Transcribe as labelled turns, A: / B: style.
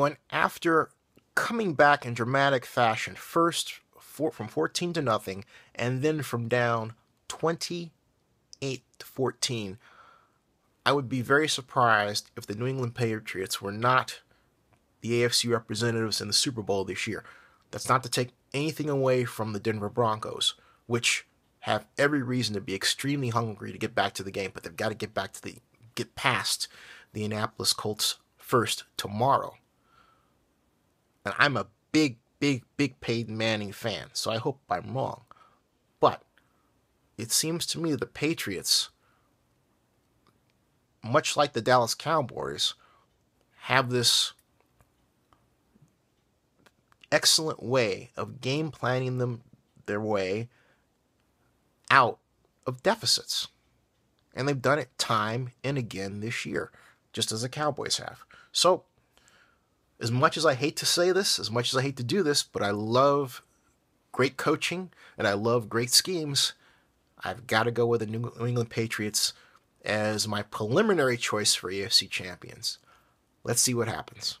A: everyone, after coming back in dramatic fashion, first from 14 to nothing, and then from down 28 to 14, I would be very surprised if the New England Patriots were not the AFC representatives in the Super Bowl this year. That's not to take anything away from the Denver Broncos, which have every reason to be extremely hungry to get back to the game, but they've got to get back to the get past the Indianapolis Colts first tomorrow. And I'm a big, big, big Peyton Manning fan, so I hope I'm wrong. But it seems to me the Patriots, much like the Dallas Cowboys, have this excellent way of game planning them their way out of deficits. And they've done it time and again this year, just as the Cowboys have. So, as much as I hate to say this, as much as I hate to do this, but I love great coaching and I love great schemes, I've got to go with the New England Patriots as my preliminary choice for AFC champions. Let's see what happens.